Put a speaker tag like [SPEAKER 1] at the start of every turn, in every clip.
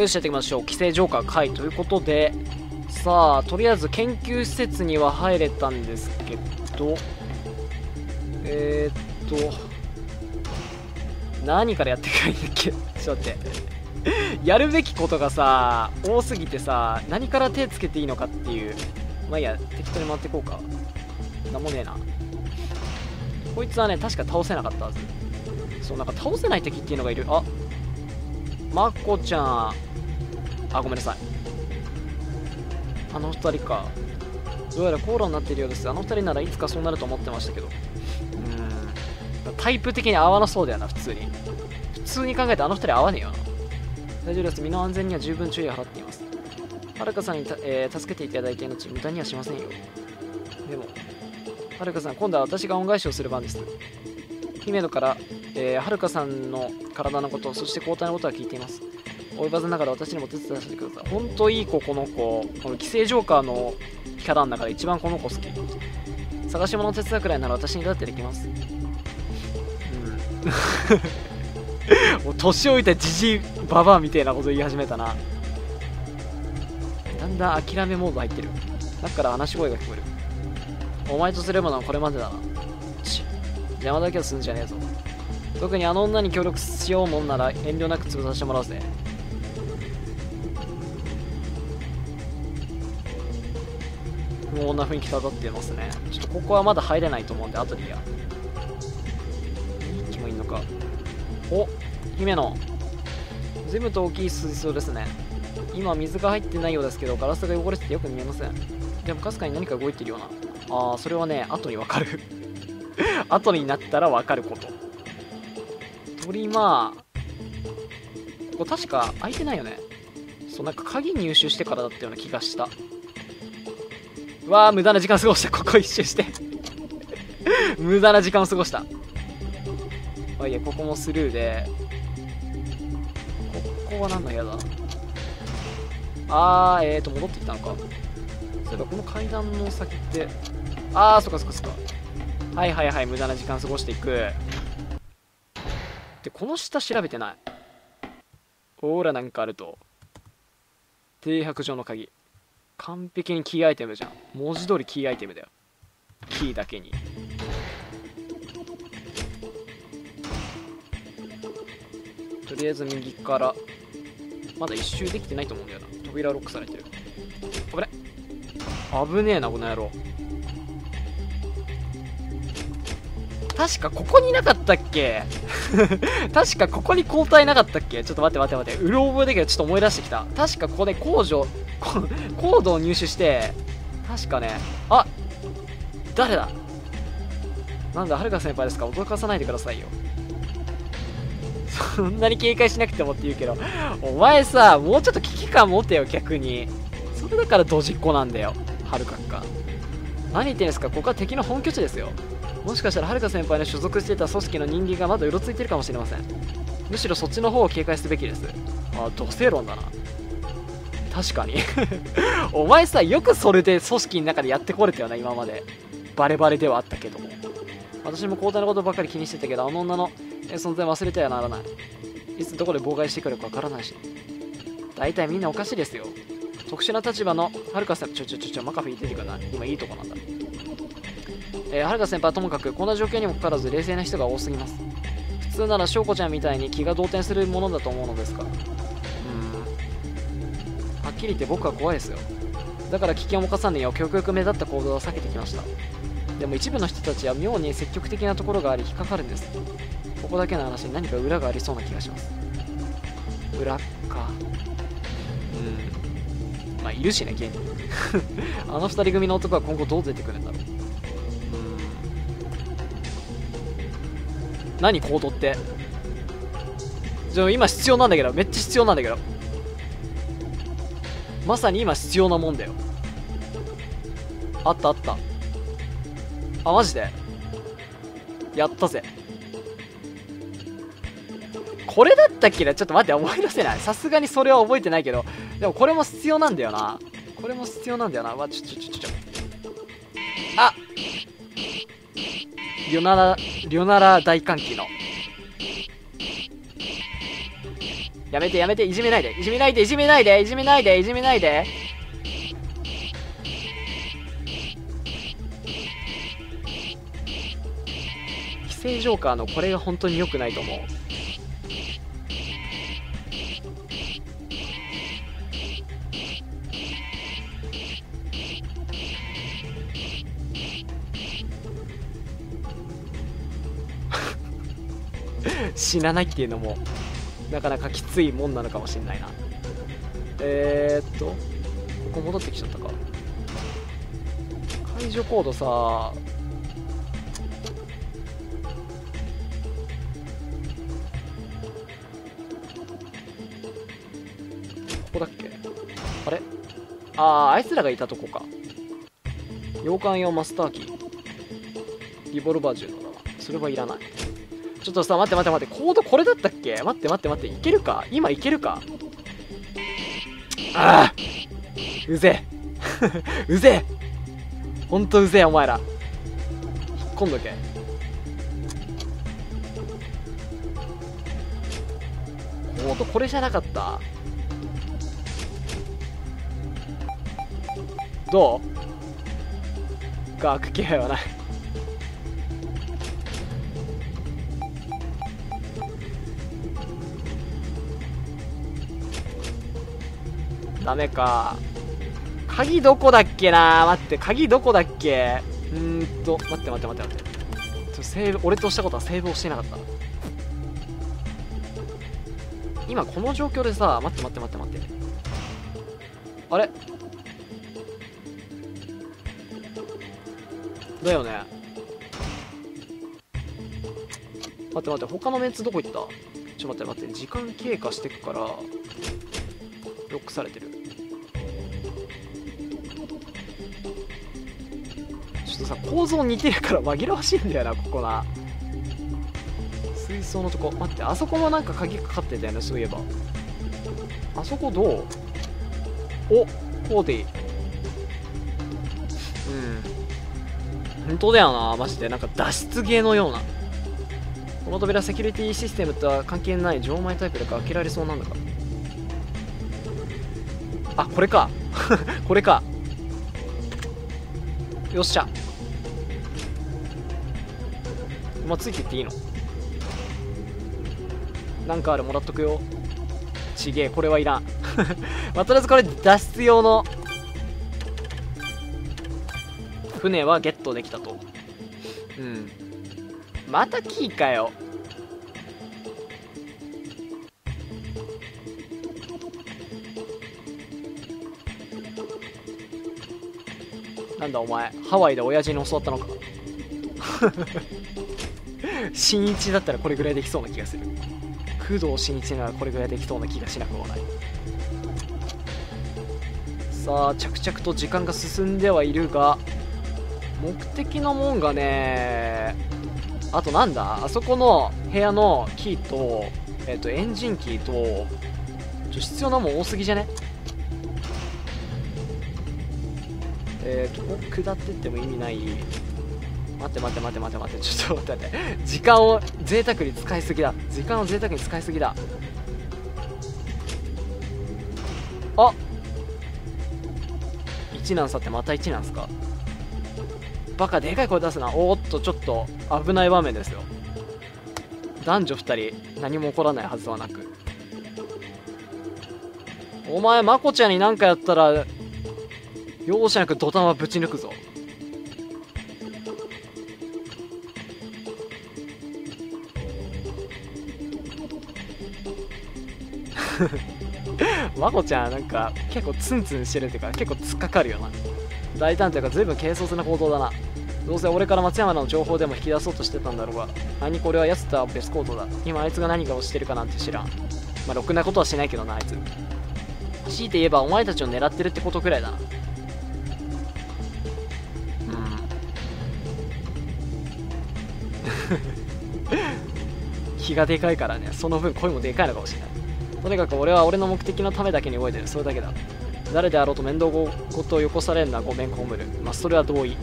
[SPEAKER 1] よしやっていきましょう。規制ジョーカー回ということで。さあとりあえず研究施設には入れたんですけど。えー、っと。何からやっていけばいいんだっけ？ちょっと待って。やるべきことがさ多すぎてさ何から手つけていいのかっていう。まあいいや適当に回っていこうか。なんもねえな。こいつはね確か倒せなかったはず。そうなんか倒せない敵っていうのがいる。あまこちゃん。あごめんなさい。あの2人か。どうやら口論になっているようです。あの2人ならいつかそうなると思ってましたけど。うん。タイプ的に合わなそうだよな普通に。普通に考えてあの2人合わねえよな。大丈夫です。身の安全には十分注意を払っています。はるかさんにえー、助けていただいた命無駄にはしませんよ。でもはるかさん今度は私が恩返しをする番です。姫野から、えー、はるかさんの体のことそして交代のことは聞いています。追いバズながら私にも手伝わせてください。本当いい子この子。この規制ジョーカーのキャラの中で一番この子好き。探し物手伝うくらいなら私にだってできます。うん。もう年老いたじじいババアみたいなこと言い始めたな。だんだん諦めモード入ってる。だから話し声が聞こえる。お前とすればのはこれまでだな。邪魔だけはすんじゃねえぞ。特にあの女に協力しようもんなら遠慮なく潰させてもらうぜ。もうこんな雰囲気漂ってますね。ちょっとここはまだ入れないと思うんで後でいいや気もいいのか。お姫野。随分と大きい水槽ですね。今水が入ってないようですけどガラスが汚れててよく見えません。でもかすかに何か動いてるような。ああそれはね後にわかる。後になったらわかること。鳥まあここ確か開いてないよね。そうなんか鍵入手してからだったような気がした。うわあ無駄な時間過ごした。ここ一周して。無駄な時間を過ごした。あいやここもスルーで。ここは何の部屋だ。あーえーと戻ってきたのか。そういえばこの階段の先って。あーそっかそっかそっか。はいはいはい無駄な時間過ごしていく。でこの下調べてない。ほらなんかあると。停泊所の鍵。完璧にキーアイテムじゃん。文字通りキーアイテムだよ。キーだけに。とりあえず右から。まだ一周できてないと思うんだよな。扉ロックされてる。危ね危ねえなこの野郎。確かここになかったっけ？確かここに交代なかったっけ？ちょっと待って待って待って。うろ覚えだけどちょっと思い出してきた。確かここで工場コードを入手して確かね。あ誰だ？なんだはるか先輩ですか？驚かさないでくださいよ。そんなに警戒しなくてもって言うけど、お前さ、もうちょっと危機感持てよ、逆に。それだからドジっ子なんだよ、はるかっか。何言ってんですか、ここは敵の本拠地ですよ。もしかしたらはるか先輩の所属してた組織の人間がまだうろついてるかもしれません。むしろそっちの方を警戒すべきです。あ、土星論だな。確かに お前さ、よくそれで組織の中でやってこれたよな、今まで。バレバレではあったけども。私も交代のことばっかり気にしてたけど、あの女の存在忘れてはならないいつどこで妨害してくるかわからないし大体みんなおかしいですよ特殊な立場のはるか先輩ちょちょちょちょマカフェ言っててくな今いいとこなんだえー、はるか先輩はともかくこんな状況にもかかわらず冷静な人が多すぎます。普通なら翔子ちゃんみたいに気が動転するものだと思うのですがうん。はっきり言って僕は怖いですよ。だから危険を冒さぬよう極力目立った行動を避けてきました。でも一部の人たちは妙に積極的なところがあり引っかかるんです。ここだけの話に何か裏がありそうな気がします。裏か。うん。まあいるしね現に あの2人組の男は今後どう出てくるんだろう。何行動って？じゃ今必要なんだけどめっちゃ必要なんだけど。まさに今必要なもんだよ。あったあった。あマジで？やったぜ。これだったっけな？ちょっと待って思い出せない。さすがにそれは覚えてないけど。でもこれも必要なんだよな。これも必要なんだよな。わちょちょちょちょ。リョナラリョナラ大歓喜の。やめてやめていじめないで。いじめないでいじめないでいじめないでいじめないで。規制ジョーカーのこれが本当に良くないと思う。死なないっていうのもなかなかきついもんなのかもしんないな。えー、っとここ戻ってきちゃったか。解除コードさここだっけ？あれ？あああいつらがいたとこか。洋館用マスターキー。リボルバー銃のだなそれはいらない。ちょっとさ待って待って待ってコードこれだったっけ？待って待って待っていけるか？今いけるか？ああうぜ。え うぜ。えほんとうぜえお前ら。引っ込んどけ。コードこれじゃなかった？どう？が開く気配はないダメか。鍵どこだっけな？待って鍵どこだっけ？うーんと待って待って待って待って。ちょセーブ俺としたことはセーブをしてなかった。今この状況でさ待って待って待って待って。あれ？だよね。待って待って他のメンツどこ行った？ちょっと待って待って時間経過してくから。ックされてる。ちょっとさ構造似てるから紛らわしいんだよなここな。水槽のとこ。待ってあそこもなんか鍵かかってたよねそういえば。あそこどう？おこうでいい。うん。本当だよなマジで。なんか脱出ゲーのような。この扉セキュリティシステムとは関係ない錠前タイプだから開けられそうなんだかあこれか。これか。よっしゃ。まあ、ついてっていいの？なんかある。もらっとくよ。ちげえ。これはいらん。まあ、とりあえずこれ脱出用の船はゲットできたと。うん。またキーかよ。なんだお前。ハワイで親父に教わったのか。新一だったらこれぐらいできそうな気がする。工藤新一ならこれぐらいできそうな気がしなくもない。さあ着々と時間が進んではいるが目的のもんがねあとなんだあそこの部屋のキーと,、えっとエンジンキーとちょ必要なもん多すぎじゃね？えーここ下ってっても意味ない。待って待って待って待って待って。ちょっと待って時間を贅沢に使いすぎだ。時間を贅沢に使いすぎだ。あ1なんさってまた1なんすか。バカでかい声出すな。おーっとちょっと危ない場面ですよ。男女2人何も起こらないはずはなく。お前まこちゃんに何かやったら容赦なく土壇はぶち抜くぞ。まこちゃんなんか結構ツンツンしてるっていうか結構突っかかるよな。大胆というか随分軽率な行動だな。どうせ俺から松山の情報でも引き出そうとしてたんだろうが何これは奴とは別行動だ。今あいつが何かをしてるかなんて知らん。まあろくなことはしないけどなあいつ。強いて言えばお前たちを狙ってるってことくらいだな。気がでかいからね。その分声もでかいのかもしれない。とにかく俺は俺の目的のためだけに動いてる。それだけだ。誰であろうと面倒ごとをよこされるのはごめんこむる。まあそれは同意。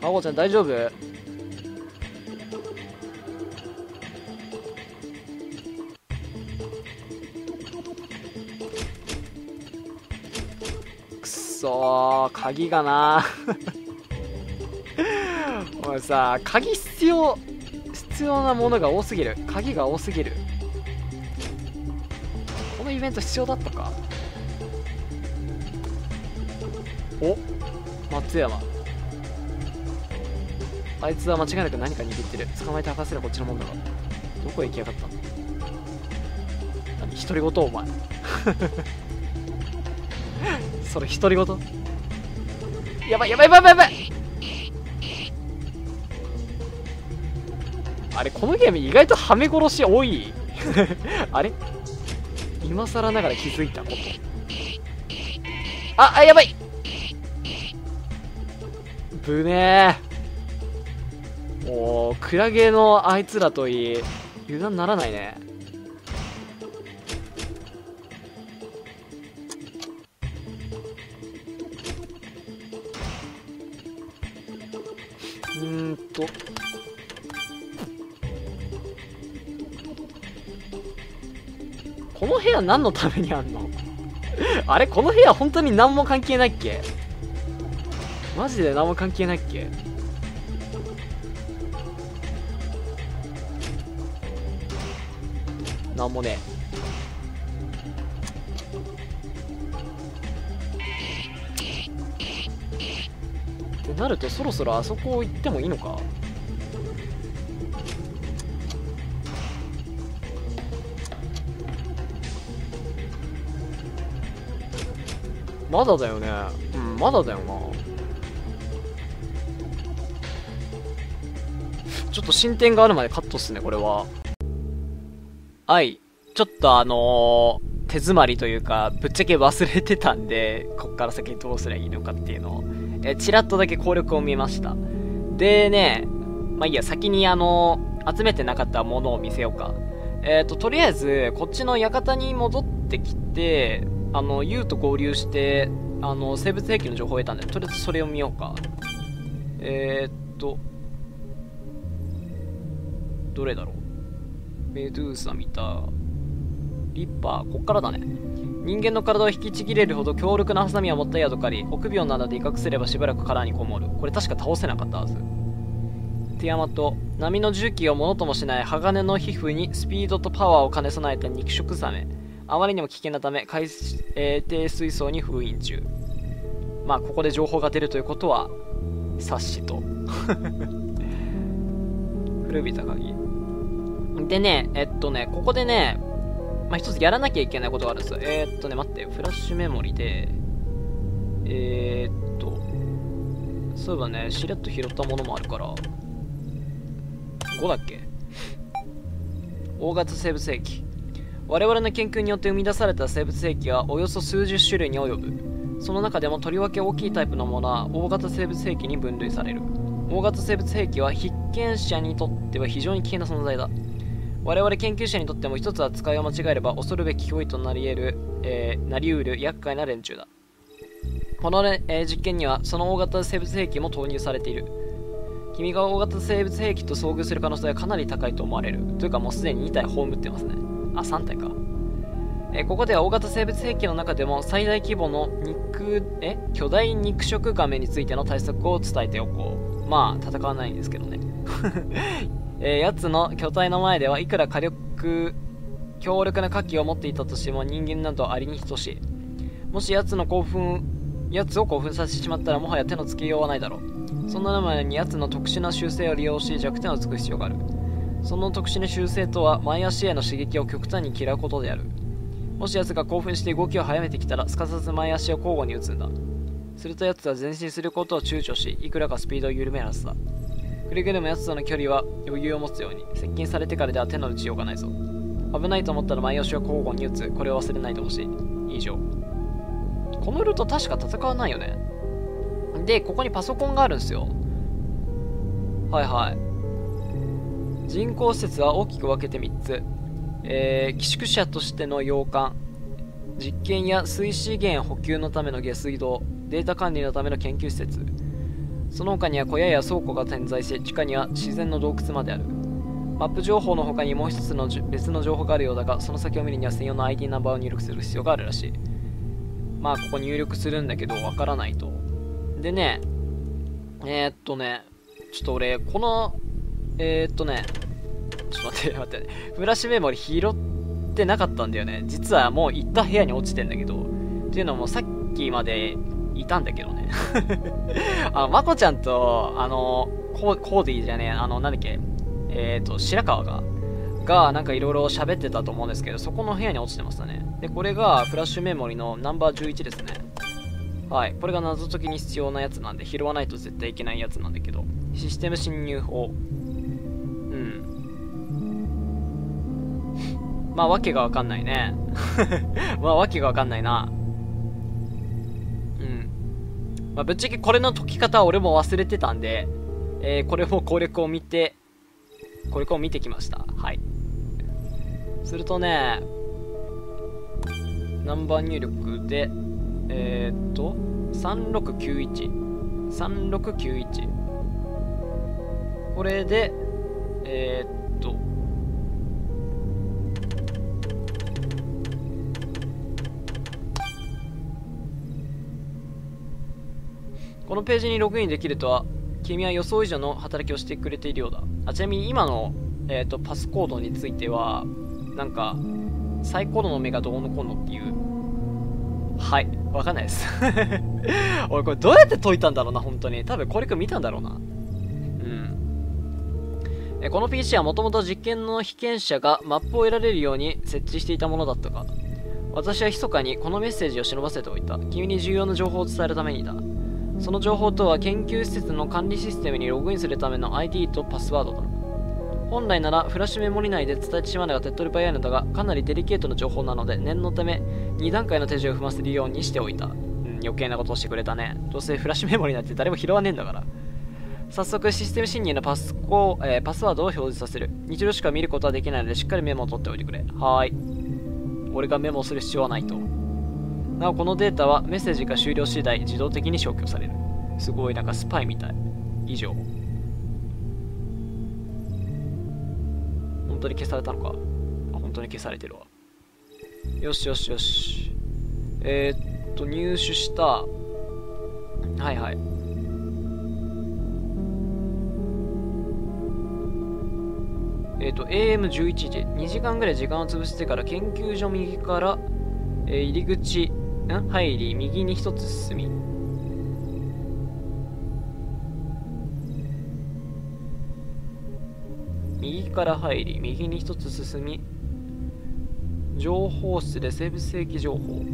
[SPEAKER 1] あこちゃん大丈夫？そー鍵がな。おいさ鍵必要必要なものが多すぎる。鍵が多すぎる。このイベント必要だったか。お松山。あいつは間違いなく何か握ってる。捕まえて博士はこっちのもんだがどこへ行きやがったんだ何独り言お前。それ独り言？やばいやばいやばいやばいあれこのゲーム意外とはめ殺し多い？あれ？今更ながら気づいたことああやばい。ぶねえもうクラゲのあいつらといい油断ならないね。何のためにあんの？あれこの部屋本当に何も関係ないっけ？マジで何も関係ないっけ？なんもねえ。ってなるとそろそろあそこ行ってもいいのか？まだだよねうんまだだよなちょっと進展があるまでカットっすねこれははいちょっとあのー手詰まりというか、ぶっちゃけ忘れてたんで、こっから先どうすりゃいいのかっていうのを、え、ちらっとだけ効力を見ました。でね、まあいいや、先にあの集めてなかったものを見せようか。えっ、と、とりあえず、こっちの館に戻ってきて、あの、ユウと合流して、あの、生物兵器の情報を得たんで、とりあえずそれを見ようか。えー、っと、どれだろう？メドゥーサ見た。リッパー、こっからだね。人間の体を引きちぎれるほど強力なハサミを持ったヤドカリ、臆病なので威嚇すればしばらく殻にこもる。これ確か倒せなかったはず。ティアマト、波の重機をものともしない鋼の皮膚にスピードとパワーを兼ね備えた肉食ザメ。あまりにも危険なため、海、えー、低水槽に封印中。まあ、ここで情報が出るということは、察しと。古びた鍵。でね、えっとね、ここでね、まあ、一つやらなきゃいけないことがあるんですよ。えー、っとね、待って、フラッシュメモリで、えー、っと、そういえばね、しれっと拾ったものもあるから、5だっけ？大型生物兵器。我々の研究によって生み出された生物兵器はおよそ数十種類に及ぶ。その中でもとりわけ大きいタイプのものは大型生物兵器に分類される。大型生物兵器は被験者にとっては非常に危険な存在だ。我々研究者にとっても一つ扱いを間違えれば恐るべき脅威となり得る、えー、なり得る厄介な連中だ。この、ねえー、実験にはその大型生物兵器も投入されている。君が大型生物兵器と遭遇する可能性はかなり高いと思われる。というかもうすでに2体葬ってますね。あ、3体か。え、ここでは大型生物兵器の中でも最大規模の肉、え？巨大肉食ガメについての対策を伝えておこう。まあ、戦わないんですけどね。えー、奴の巨体の前ではいくら火力、強力な火器を持っていたとしても人間などありに等しい。もし奴の興奮、奴を興奮させてしまったらもはや手のつけようはないだろう。そんな名前に奴の特殊な習性を利用し弱点をつく必要がある。その特殊な習性とは前足への刺激を極端に嫌うことである。もし奴が興奮して動きを早めてきたらすかさず前足を交互に打つんだ。すると奴は前進することを躊躇し、いくらかスピードを緩めるはずだ。くれぐれも奴との距離は余裕を持つように接近されてからでは手の打ちようがないぞ。危ないと思ったら前押しを交互に打つ。これを忘れないでほしい。以上。このルート確か戦わないよね。でここにパソコンがあるんですよ。はいはい。人工施設は大きく分けて3つ。えー、寄宿舎としての洋館。実験や水資源補給のための下水道。データ管理のための研究施設。その他には小屋や倉庫が点在し地下には自然の洞窟まである。マップ情報の他にもう一つの別の情報があるようだがその先を見るには専用の ID ナンバーを入力する必要があるらしい。まあここ入力するんだけどわからないと。でねえー、っとねちょっと俺このえー、っとねちょっと待って待ってフラッシュメモリ拾ってなかったんだよね実はもう行った部屋に落ちてんだけどっていうのもさっきまでいたんだけどね あまこちゃんとあのコーディじゃねえあのなんだっけえっ、と、白川が、が、なんかいろいろ喋ってたと思うんですけど、そこの部屋に落ちてましたね。で、これがフラッシュメモリのナンバー11ですね。はい。これが謎解きに必要なやつなんで、拾わないと絶対いけないやつなんだけど、システム侵入法。まあ、わけがわかんないね。まあ、わけがわかんないな。うん。まあ、ぶっちゃけこれの解き方は俺も忘れてたんで、えー、これも攻略を見て、これを見てきましたはいするとねナンバー入力でえー、っと3691 3691これでえー、っとこのページにログインできるとは君は予想以上の働きをしてくれているようだ。あちなみに今の、えーと、パスコードについてはなんかサイコロの目がどうのこうのっていう。はい。わかんないです。俺これどうやって解いたんだろうな本当に。多分これくん見たんだろうな。うん。えこの PC はもともと実験の被験者がマップを得られるように設置していたものだったが私は密かにこのメッセージを忍ばせておいた。君に重要な情報を伝えるためにだ。その情報とは研究施設の管理システムにログインするための ID とパスワードだ本来ならフラッシュメモリ内で伝えてしまうのが手っ取り早いのだがかなりデリケートな情報なので念のため2段階の手順を踏ませるようにしておいた、うん、余計なことをしてくれたね。どうせフラッシュメモリなんて誰も拾わねえんだから。早速システム侵入のパスコ、えー、パスワードを表示させる。日常しか見ることはできないのでしっかりメモを取っておいてくれ。はーい。俺がメモする必要はないと。なおこのデータはメッセージが終了次第自動的に消去される。すごいなんかスパイみたい。以上。本当に消されたのか？本当に消されてるわ。よしよしよし。えー、っと入手した。はいはい。えっ、と AM11 時。2時間ぐらい時間を潰してから研究所右から、えー、入り口ん入り右に一つ進み。右から入り右に一つ進み。情報室で生物兵器情報。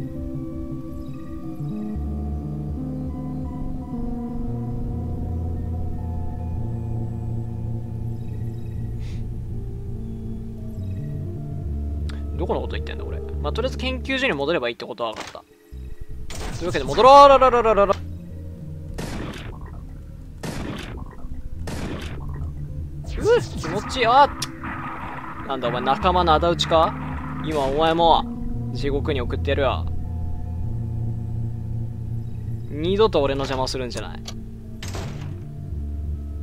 [SPEAKER 1] どこのこと言ってんだ俺まあとりあえず研究所に戻ればいいってことは分かった。いうわけで戻ろう。らららららら気持ちいい。あなんだお前仲間の仇討ちか？今お前も地獄に送ってやるわ。二度と俺の邪魔するんじゃない。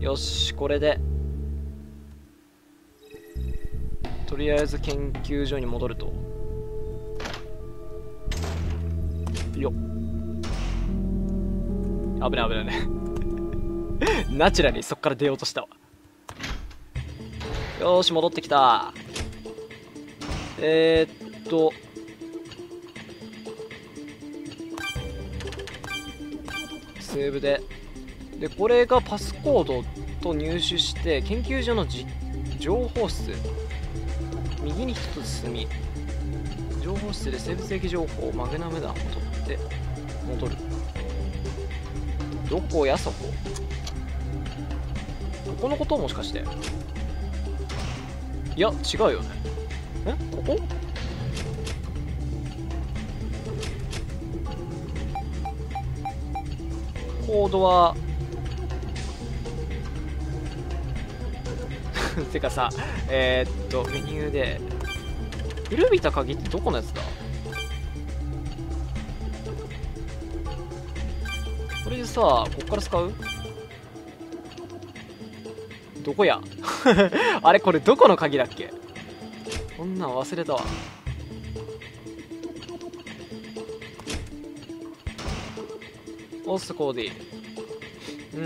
[SPEAKER 1] よしこれで。とりあえず研究所に戻ると。よっ。危ない危ないね ナチュラルにそっから出ようとしたわよーし、戻ってきた。えー、っと。セーブで。で、これがパスコードと入手して、研究所のじ情報室。右に一つ進み。情報室で生物兵器情報、マグナム弾を取って、戻る。どこやそこ？どこのこともしかして？いや違うよね。え？ここ？コードは？てかさえー、っとメニューで。古びた鍵ってどこのやつだ？さこっから使う？どこや？あれこれどこの鍵だっけ？こんなん忘れたわ。オスコーディう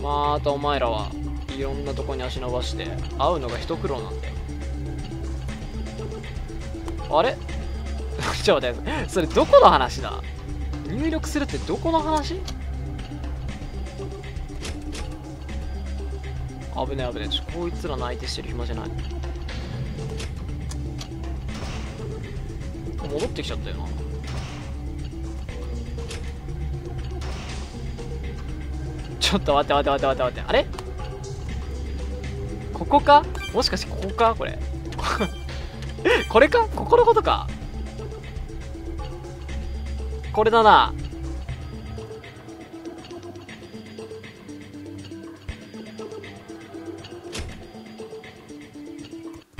[SPEAKER 1] ん。まああとお前らはいろんなとこに足伸ばして会うのが一苦労なんだよ。あれ？ちょっと待ってそれどこの話だ？入力するってどこの話？危ね危ねちょこいつらの相手してる暇じゃない。戻ってきちゃったよな。ちょっと待って待って待って待って待ってあれ？ここか？もしかしてここか？これ。これか？ここのことか？これだな。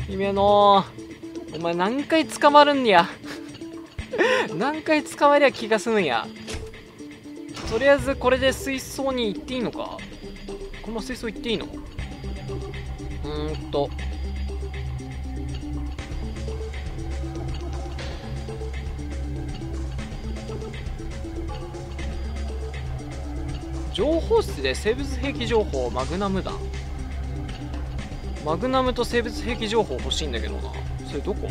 [SPEAKER 1] 姫野お前何回捕まるんや？何回捕まりゃ気が済むんや？とりあえずこれで水槽に行っていいのか？この水槽行っていいの？うんと。情報室で生物兵器情報マグナム弾マグナムと生物兵器情報欲しいんだけどな。それどこ？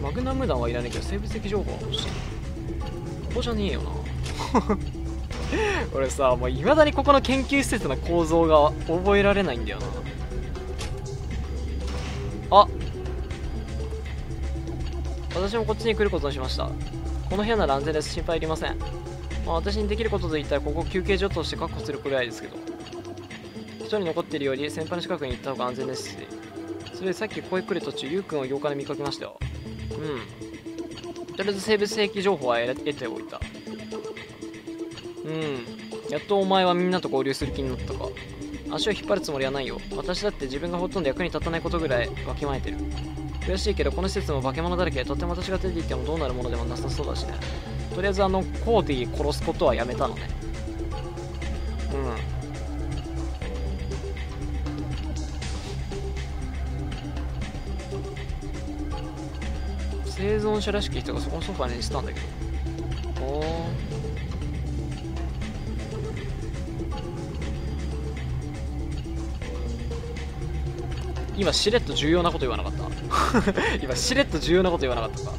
[SPEAKER 1] マグナム弾はいらねえけど生物兵器情報は欲しい。ここじゃねえよな。俺さもういまだにここの研究施設の構造が覚えられないんだよな。あ。私もこっちに来ることにしました。この部屋なら安全です。心配いりません。まあ、私にできることといったらここ休憩所として確保するくらいですけど。一人残っているより先輩の近くに行った方が安全ですし。それでさっきここへ来る途中ゆうくんを8日で見かけましたよ。うん。とりあえず生物兵器情報は得ておいた。うん。やっとお前はみんなと合流する気になったか。足を引っ張るつもりはないよ。私だって自分がほとんど役に立たないことぐらいわきまえてる。悔しいけどこの施設も化け物だらけとても私が出ていってもどうなるものでもなさそうだしね。とりあえずあのコーディ殺すことはやめたのね。うん。生存者らしき人がそこのソファにしたんだけど。おお今しれっと重要なこと言わなかった。今しれっと重要なこと言わなかったか。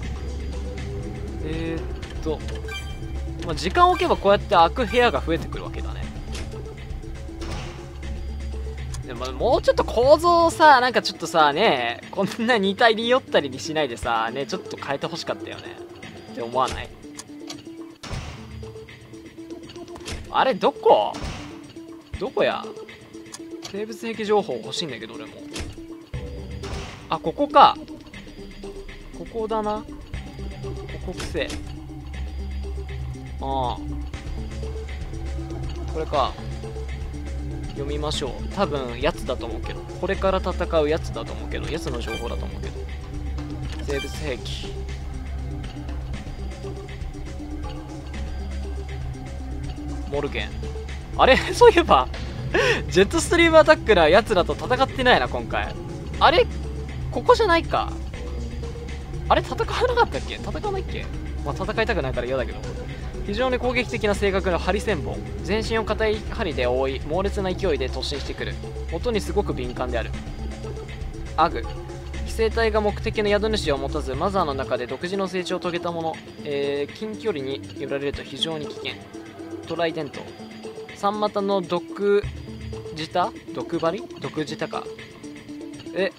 [SPEAKER 1] えー、っと、まあ、時間を置けばこうやって開く部屋が増えてくるわけだね。でももうちょっと構造をさなんかちょっとさねこんな似たり寄ったりにしないでさねちょっと変えてほしかったよね。って思わない？あれどこ？どこや？生物兵器情報欲しいんだけど俺も。あここか。ここだな。ここくせえ。ああ。これか。読みましょう。多分やつだと思うけど。これから戦うやつだと思うけど。やつの情報だと思うけど。生物兵器。モルゲン。あれ？そういえばジェットストリームアタックなやつらと戦ってないな今回。あれ？ここじゃないか。あれ戦わなかったっけ？戦わないっけ？まあ戦いたくないから嫌だけど。非常に攻撃的な性格のハリセンボン。全身を硬い針で覆い猛烈な勢いで突進してくる。音にすごく敏感である。アグ。寄生体が目的の宿主を持たずマザーの中で独自の成長を遂げたもの、えー、近距離に寄られると非常に危険。トライデント。三股の毒舌？毒針？毒舌か。え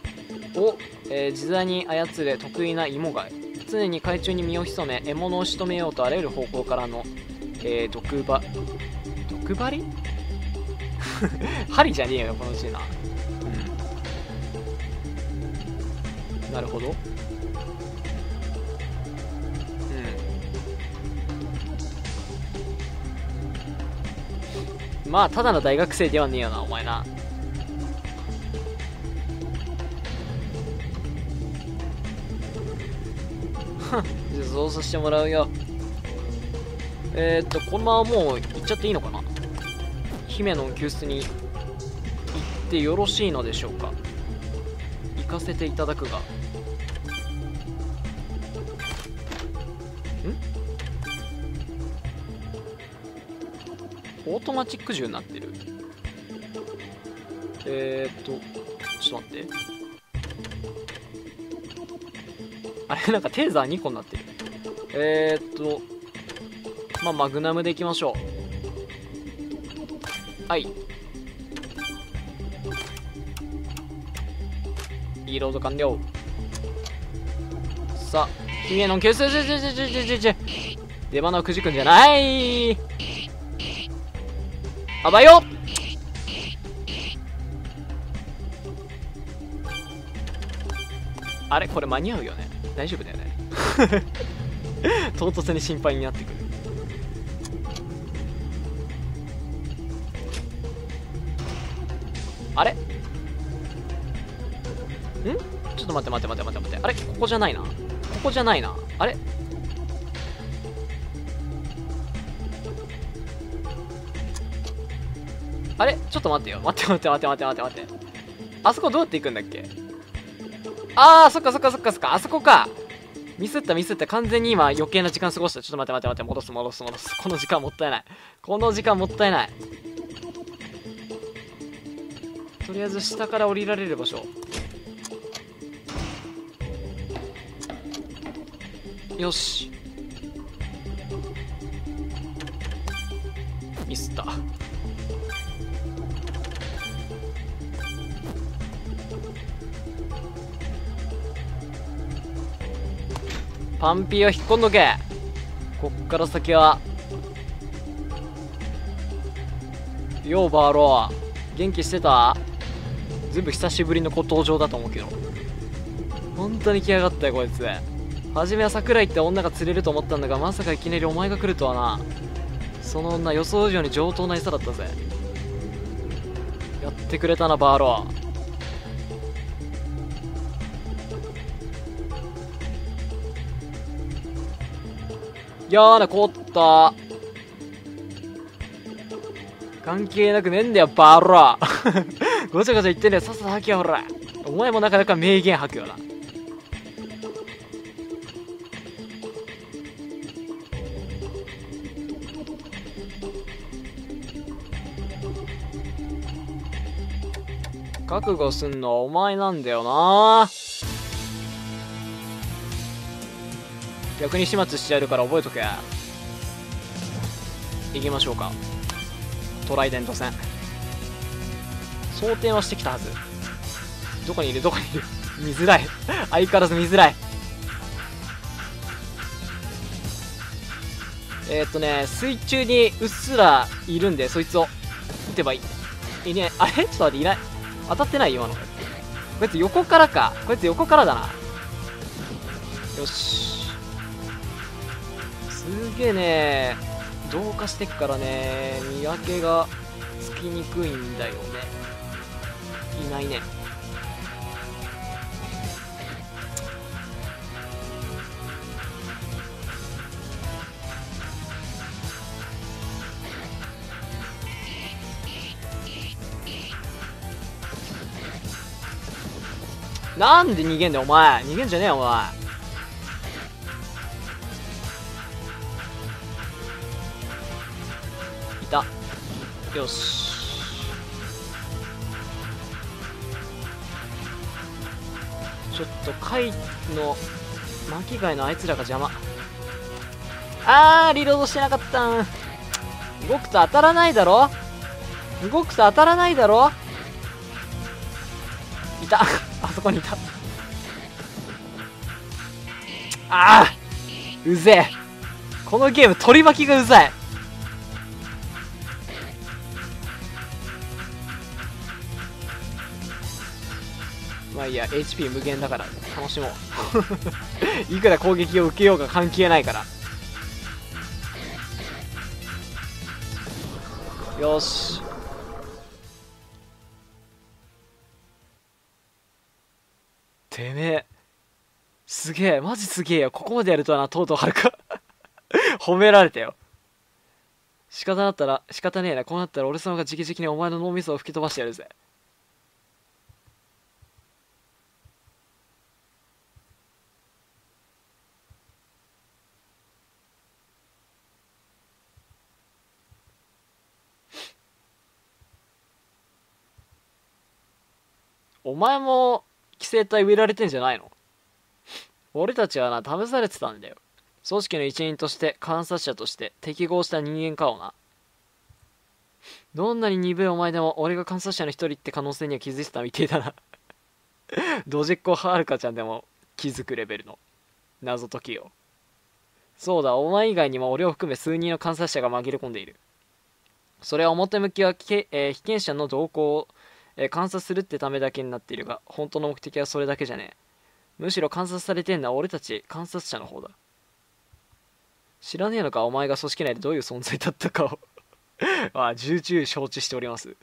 [SPEAKER 1] を、えー、自在に操れ得意な芋貝常に海中に身を潜め獲物を仕留めようとあらゆる方向からの、えー、毒針毒針？針じゃねえよこのうちなうん。なるほど。うん。まあただの大学生ではねえよなお前な。じゃあそうさせてもらうよ。えー、っとこのままもう行っちゃっていいのかな？姫の救出に行ってよろしいのでしょうか？行かせていただくが。ん？オートマチック銃になってる？えー、っとちょっと待って。あれ？なんかテーザー2個になってる。えー、っとまあマグナムでいきましょう。はい。リロード完了。さあ君への救出出花をくじくんじゃない。あばよ。あれ？これ間に合うよね。大丈夫だよね。唐突に心配になってくる。あれ？ん？ちょっと待って待って待って待って待って。あれ？ここじゃないな。ここじゃないな。あれ？あれ？ちょっと待ってよ。待って待って待って待って待って待って。あそこどうやって行くんだっけ？あーそっかそっかそっかそっか。あそこか。ミスったミスった完全に今余計な時間過ごした。ちょっと待って待って待って戻す戻す戻す。この時間もったいない。この時間もったいない。とりあえず下から降りられる場所。よし。パンピーを引っ込んどけ。こっから先はようバーロー。元気してた？全部久しぶりの登場だと思うけど。本当に来やがったよこいつ。初めは桜井って女が釣れると思ったんだがまさかいきなりお前が来るとはな。その女予想以上に上等な餌だったぜ。やってくれたなバーロー。やだ凍った。関係なくねえんだよバロラ ごちゃごちゃ言ってんだよさっさと吐けよほらお前もなかなか名言吐くよな。覚悟すんのはお前なんだよな。逆に始末してやるから覚えとけ。行きましょうか。トライデント戦。想定はしてきたはず。どこにいる？どこにいる？見づらい。相変わらず見づらい。えー、っとね水中にうっすらいるんでそいつを。撃てばいい。いね。あれ？ちょっと待っていない。当たってない？今の。こいつ横からか。こいつ横からだな。よし。すげえね同化してっからね見分けがつきにくいんだよね。いないね。なんで逃げんだよお前。逃げんじゃねえよお前。よし。ちょっと貝の巻き貝のあいつらが邪魔。あーリロードしてなかった。ん動くと当たらないだろ。動くと当たらないだろ。いた。あそこにいた。ああうぜえ。このゲーム取り巻きがうざい。いや HP 無限だから。楽しもう。いくら攻撃を受けようが関係ないから。よし。てめえ。すげえ。マジすげえよ。ここまでやるとはな。とうとうはるか。褒められたよ。仕方なったら仕方ねえな。こうなったら俺様が直々にお前の脳みそを吹き飛ばしてやるぜ。お前も寄生体植えられてんじゃないの？俺たちはな試されてたんだよ。組織の一員として観察者として適合した人間かをな。どんなに鈍いお前でも俺が観察者の一人って可能性には気づいてたみてえだな。ドジっ子はるかちゃんでも気づくレベルの謎解きよ。そうだお前以外にも俺を含め数人の観察者が紛れ込んでいる。それは表向きは、えー、被験者の動向を、えー、観察するってためだけになっているが本当の目的はそれだけじゃねえ。むしろ観察されてんのは俺たち観察者の方だ。知らねえのかお前が組織内でどういう存在だったかを。あ重々承知しております。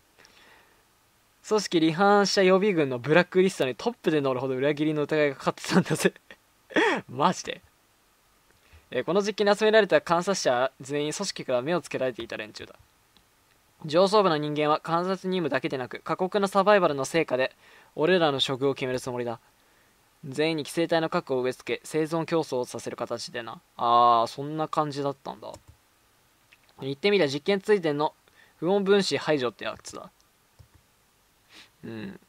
[SPEAKER 1] 組織離反者予備軍のブラックリストにトップで乗るほど裏切りの疑いがかかってたんだぜ。マジで。えこの実験に集められた観察者全員組織から目をつけられていた連中だ。上層部の人間は観察任務だけでなく過酷なサバイバルの成果で俺らの処遇を決めるつもりだ。全員に寄生体の核を植え付け生存競争をさせる形でな。あーそんな感じだったんだ。言ってみりゃ実験ついてんの不穏分子排除ってやつだ。うん。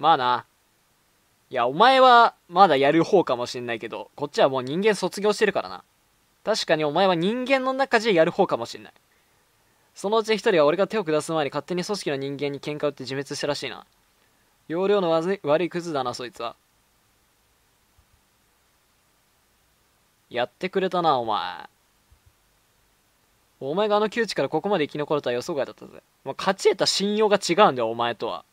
[SPEAKER 1] まあないや、お前はまだやる方かもしんないけど、こっちはもう人間卒業してるからな。確かにお前は人間の中じゃやる方かもしんない。そのうち一人は俺が手を下す前に勝手に組織の人間に喧嘩売って自滅したらしいな。容量の悪い悪いクズだな、そいつは。やってくれたな、お前。お前があの窮地からここまで生き残るとは予想外だったぜ。まあ、勝ち得た信用が違うんだよ、お前とは。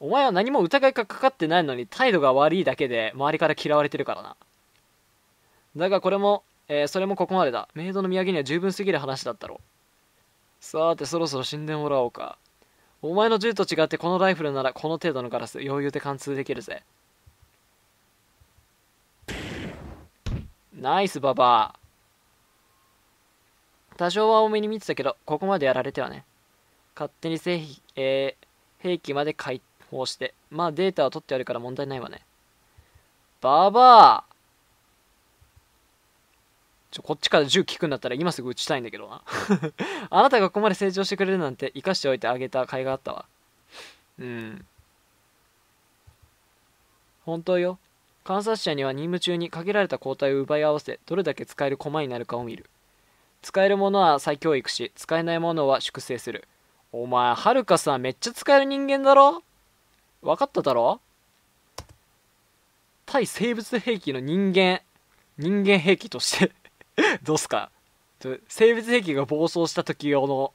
[SPEAKER 1] お前は何も疑いがかかってないのに態度が悪いだけで周りから嫌われてるからな。だがこれも、えー、それもここまでだ。メイドの土産には十分すぎる話だったろう。さてそろそろ死んでもらおうか。お前の銃と違ってこのライフルならこの程度のガラス余裕で貫通できるぜ。ナイスババア。多少は多めに見てたけど、ここまでやられてはね。勝手に製品、えー、兵器まで解放して。まあデータは取ってあるから問題ないわね。ババアちょ、こっちから銃聞くんだったら今すぐ撃ちたいんだけどな。あなたがここまで成長してくれるなんて生かしておいてあげた甲斐があったわ。うん。本当よ。観察者には任務中に限られた抗体を奪い合わせ、どれだけ使える駒になるかを見る。使えるものは再教育し、使えないものは粛清する。お前、はるかさんめっちゃ使える人間だろ？分かっただろ？対生物兵器の人間、人間兵器として どうすか？生物兵器が暴走した時用の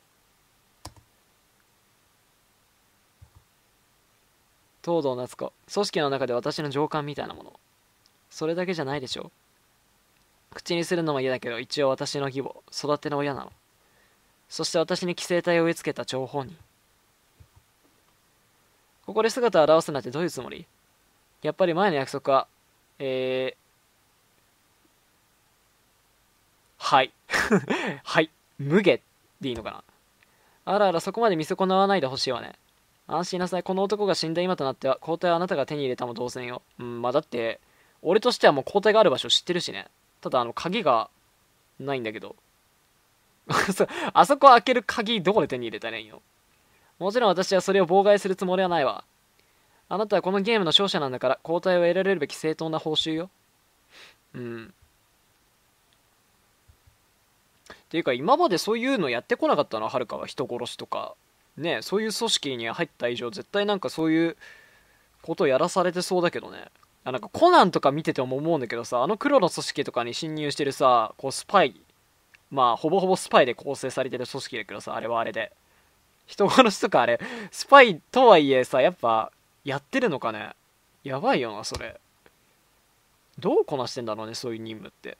[SPEAKER 1] 東堂夏子組織の中で私の上官みたいなもの。それだけじゃないでしょ？口にするのも嫌だけど一応私の義母育ての親なの。そして私に寄生体を植え付けた張本人。ここで姿を現すなんてどういうつもり？やっぱり前の約束はえー、はい。はい。無下でいいのかな？あらあらそこまで見損なわないでほしいわね。安心なさい。この男が死んだ今となっては交代はあなたが手に入れたも同然よ。うんまあだって俺としてはもう交代がある場所知ってるしね。ただあの鍵がないんだけど。あそこ開ける鍵どこで手に入れたらいいの？もちろん私はそれを妨害するつもりはないわ。あなたはこのゲームの勝者なんだから交代を得られるべき正当な報酬よ。うん。っていうか今までそういうのやってこなかったの？はるかは人殺しとか。ねそういう組織に入った以上絶対なんかそういうことをやらされてそうだけどね。あなんかコナンとか見てても思うんだけどさあの黒の組織とかに侵入してるさこうスパイまあほぼほぼスパイで構成されてる組織だけどさあれはあれで人殺しとかあれスパイとはいえさやっぱやってるのかね？やばいよなそれ。どうこなしてんだろうねそういう任務って。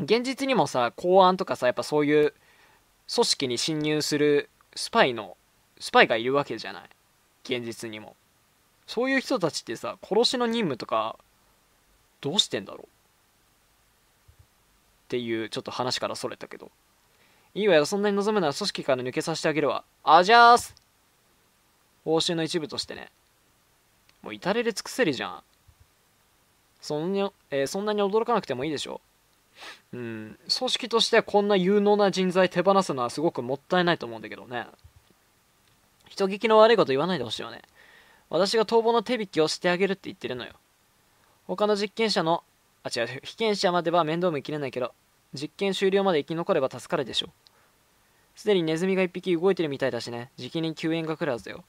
[SPEAKER 1] 現実にもさ公安とかさやっぱそういう組織に侵入するスパイのスパイがいるわけじゃない？現実にも。そういう人たちってさ殺しの任務とかどうしてんだろう？っていうちょっと話からそれたけど。いいわよ。そんなに望むなら組織から抜けさせてあげるわ。あじゃーす。報酬の一部としてね。もう至れり尽くせりじゃん。そんな、えー、そんなに驚かなくてもいいでしょ。うん。組織としてこんな有能な人材手放すのはすごくもったいないと思うんだけどね。人聞きの悪いこと言わないでほしいよね。私が逃亡の手引きをしてあげるって言ってるのよ。他の実験者のあ違う被験者までは面倒見きれないけど実験終了まで生き残れば助かるでしょ。うすでにネズミが一匹動いてるみたいだしね。じきに救援が来るはずだよ。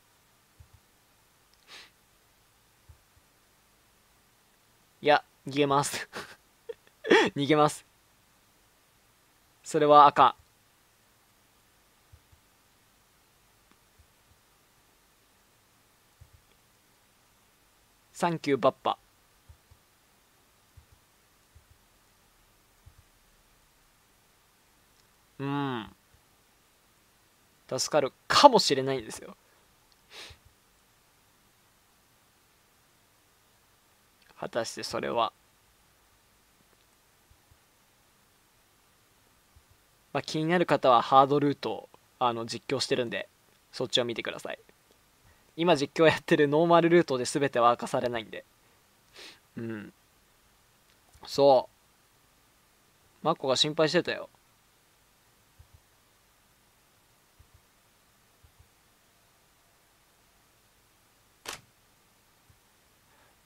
[SPEAKER 1] いや逃げます。逃げます。それはあかん。サンキューバッパ。うん。助かるかもしれないんですよ。果たしてそれはまあ、気になる方はハードルートをあの実況してるんでそっちを見てください。今実況やってるノーマルルートで全ては明かされないんで。うん。そう。マッコが心配してたよ。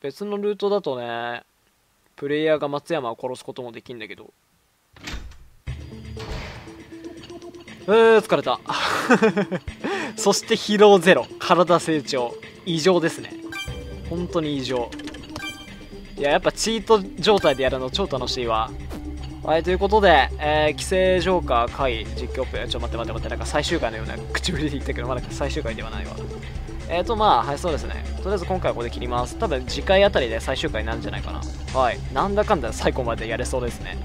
[SPEAKER 1] 別のルートだとねプレイヤーが松山を殺すこともできんだけど。うー疲れた。そして疲労ゼロ。体成長。異常ですね。本当に異常。いややっぱチート状態でやるの超楽しいわ。はいということで、えー、規制ジョーカー回実況プレイちょっと待って待って待ってなんか最終回のような口ぶりで言ったけどまだ最終回ではないわ。えーとまあはいそうですね。とりあえず今回はここで切ります。多分次回あたりで最終回になるんじゃないかな。はい。なんだかんだ最後までやれそうですね。